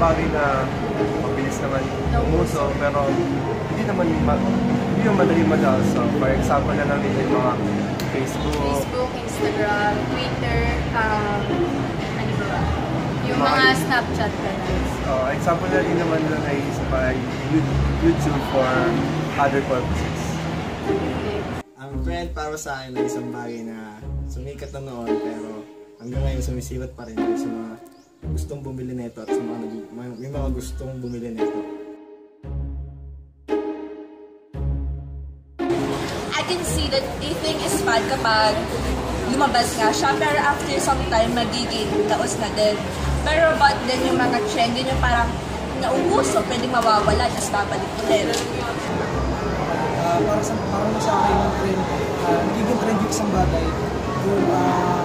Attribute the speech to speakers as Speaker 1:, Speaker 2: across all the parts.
Speaker 1: bagay na mabilis naman umuso, pero hindi naman ma hindi yung madali madal. So, for example na lang yung mga Facebook,
Speaker 2: Facebook, Instagram, Twitter, um, ano ba ba? Yung mga Snapchat ka na.
Speaker 1: uh, example na din naman na naisip pa You- YouTube for other purposes.
Speaker 3: Ang friend para sa akin ay isang bagay na sumikat na noon pero hanggang ngayon sumisipat pa rin sa mga gustong bumili nito at sa mga, may, may mga gustong bumili nito.
Speaker 4: I can see that they think is fun kapag lumabas nga siya, pero after some time, magiging laos na din. Pero but then yung mga trend, yun yung parang nauuso, pwedeng mawawala, tapos babalik ulit.
Speaker 5: Ah, para sa para mo sa akin yung trend, uh, nagiging trend yung isang bagay kung ah,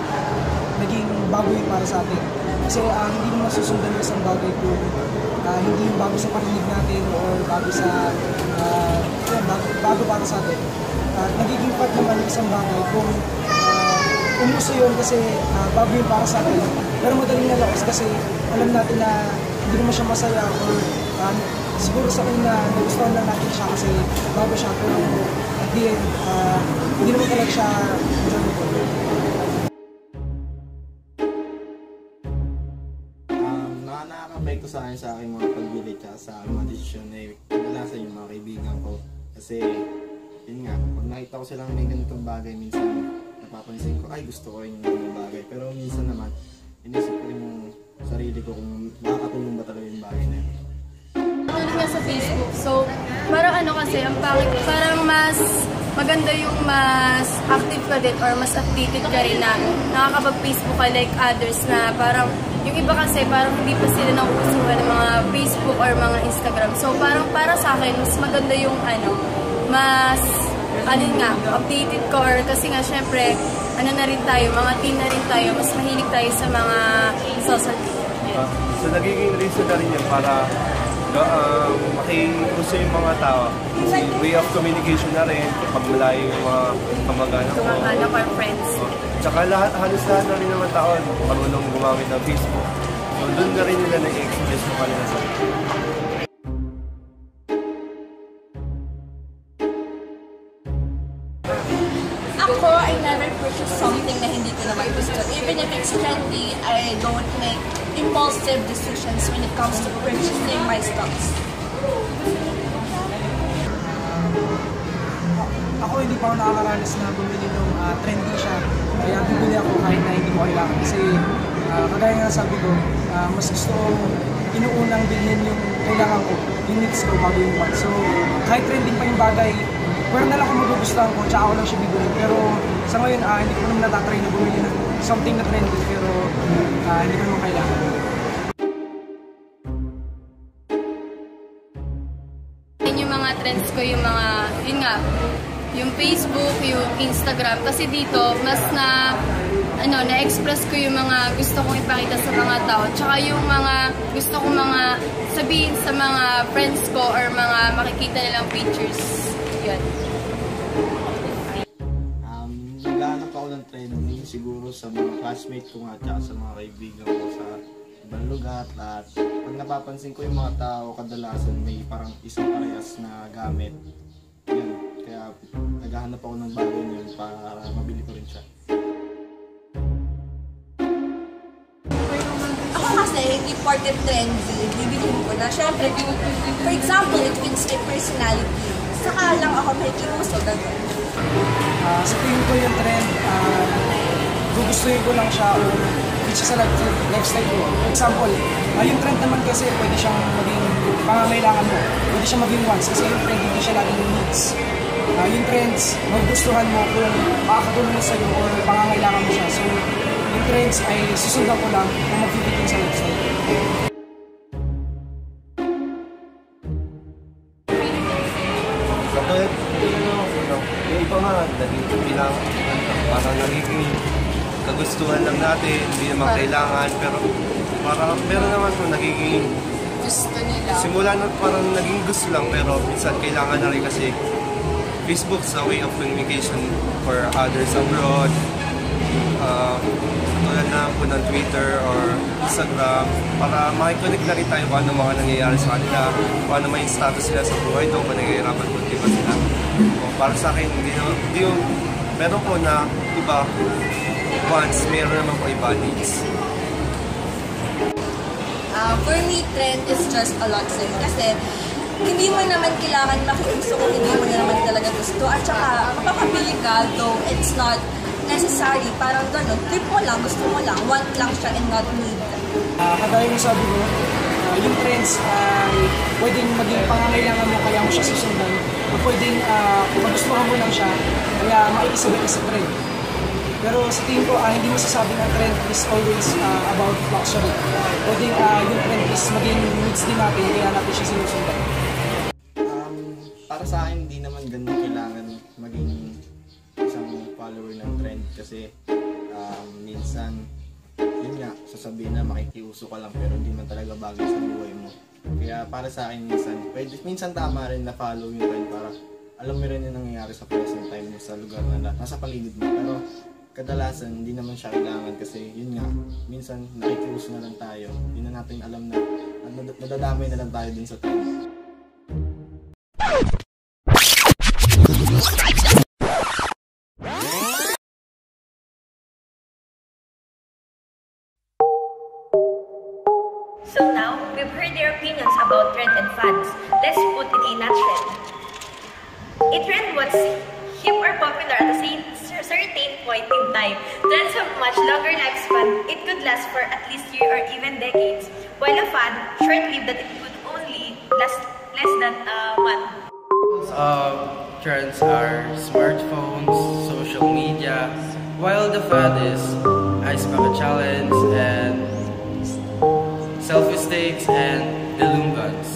Speaker 5: naging bago yun para sa atin. Kasi ah, hindi mo masusundan yung isang bagay kung ah, hindi yung bago sa paninig natin or bago sa ah, yun, bago, bago para sa atin. Ah, nagiging fat naman yung isang bagay kung ah, umuso yun kasi ah, bago yun para sa atin. Pero madaling nalaos kasi alam natin na hindi naman siya masaya or ah, siguro sa una nagustuhan lang natin siya kasi bago siya pero at the end ah, hindi naman talaga siya
Speaker 3: Na nakaka-apekto sa akin sa aking mga pagbili at sa aking mga desisyon ay kadalasan yung mga kaibigan ko. Kasi, yun nga, pag nakita ko silang may ganitong bagay, minsan napapansin ko, ay gusto ko yung ganitong bagay. Pero minsan naman, inisip ko rin yung sarili ko kung makakatulong ba talaga yung bagay na yun.
Speaker 2: Nga sa Facebook. So, parang ano kasi, ang pangit, parang mas maganda yung mas active ka din or mas updated ka rin na nakakapag-Facebook ka like others na parang yung iba kasi parang hindi pa sila nauusuhan ng mga Facebook or mga Instagram. So, parang para sa akin, mas maganda yung ano, mas ano nga, updated ka or kasi nga syempre, ano na rin tayo, mga teen na rin tayo, mas mahilig tayo sa mga social media.
Speaker 1: Uh, so nagiging reason na rin yan para uh, makiuso yung mga tao. Kasi way of communication na rin kapag malayo yung mga kamag-anak
Speaker 2: Ito
Speaker 1: mo.
Speaker 2: mga anak or friends.
Speaker 1: Oh, Tsaka lahat, halos lahat na rin naman tao marunong gumamit ng Facebook. So doon na rin nila nag-express yung kanila sa
Speaker 4: Ako, I never purchase something na hindi ko naman gusto. Even if it's trendy, I don't make impulsive decisions when it comes to purchasing my stocks.
Speaker 5: Ako hindi pa ako nakakaranas na bumili ng ah, trendy siya. Kaya bibili ako kahit na hindi ko kailangan. Kasi ah, kagaya nga sabi ko, ah, mas gusto ko inuunang bilhin yung kailangan ko, yung needs ko bago yung want. So kahit trending pa yung bagay, pero na lang kung magugustuhan ko, tsaka ako lang siya bibili. Pero sa ngayon, ah, hindi ko naman natatry na bumili ng something na trendy, pero ah, hindi ko naman kailangan.
Speaker 2: Yun yung mga trends ko, yung mga, yun nga, yung Facebook, yung Instagram. Kasi dito, mas na, ano, na-express ko yung mga gusto kong ipakita sa mga tao. Tsaka yung mga gusto kong mga sabihin sa mga friends ko or mga makikita nilang pictures. Yun.
Speaker 3: Um, naghahanap ako ng trending siguro sa mga classmate ko nga at sa mga kaibigan ko sa ibang lugar at pag napapansin ko yung mga tao kadalasan may parang isang parehas na gamit yun kaya naghahanap ako ng bago yun para mabili ko rin siya
Speaker 4: Ako kasi, hindi porket trendy, ko na. Siyempre, for example, it fits my personality. Saka lang ako may kinuso, gano'n.
Speaker 5: Ah, sa tingin ko yung trend, uh, gugustuhin ko lang siya o fit siya sa life- lifestyle ko. For example, ah, yung trend naman kasi pwede siyang maging pangangailangan mo. Pwede siyang maging wants kasi yung trend hindi siya laging needs. Ah, yung trends, magugustuhan mo kung makakatulong sa iyo or pangangailangan mo siya. So, yung trends ay susundan ko lang kung mag-fit yun sa lifestyle.
Speaker 1: Katulad, ano, yung iba nga, naging bilang, parang nagiging kagustuhan lang natin, hindi naman kailangan, pero parang meron naman po nagiging
Speaker 2: Gusto nila.
Speaker 1: simula na parang naging gusto lang, pero minsan kailangan na rin kasi Facebook is a way of communication for others abroad. uh, tulad na po ng Twitter or Instagram para makikonnect na rin tayo kung ano mga nangyayari sa kanila, kung ano may status nila sa buhay doon, kung nahihirapan po di ba sila. O, para sa akin, hindi, hindi yung, meron po na iba, wants, meron naman po iba needs.
Speaker 4: Uh, for me, trend is just a luxury. Kasi, hindi mo naman kailangan makiuso kung hindi mo naman gusto. At saka, mapapabili ka, though it's not necessary. Parang gano'n, trip mo lang, gusto mo lang, want lang siya and not need.
Speaker 5: Ah, kagaya ng sabi mo, ah, yung trends ay pwedeng maging pangangailangan mo kaya mo siya susundan o pwedeng uh, magustuhan mo lang siya kaya maikisabay ka sa trend. Pero sa tingin ko, ah, hindi mo sasabing ang trend is always ah, about luxury. Pwedeng ah, yung trend is maging needs din natin kaya natin siya sinusundan.
Speaker 3: Para sa akin, hindi naman ganun kailangan maging isang follower ng trend kasi um, minsan, yun nga, sasabihin na makikiuso ka lang pero hindi man talaga bagay sa buhay mo. Kaya para sa akin, minsan, pwede, minsan tama rin na follow yung trend para alam mo rin yung nangyayari sa present time mo sa lugar na na- nasa paligid mo. Pero kadalasan, hindi naman siya kailangan kasi yun nga, minsan nakikiuso na lang tayo. Hindi na natin alam na nad- nadadamay na lang tayo dun sa trend.
Speaker 6: So now, we've heard their opinions about trend and fads. Let's put it in a nutshell. A trend was hip or popular at a certain point in time. Trends have much longer lifespan. It could last for at least year or even decades. While a fad, short-lived that it could only last less than uh, a month.
Speaker 7: Trends are smartphones, social media, while the fad is Ice Bucket Challenge and selfie sticks and the loom.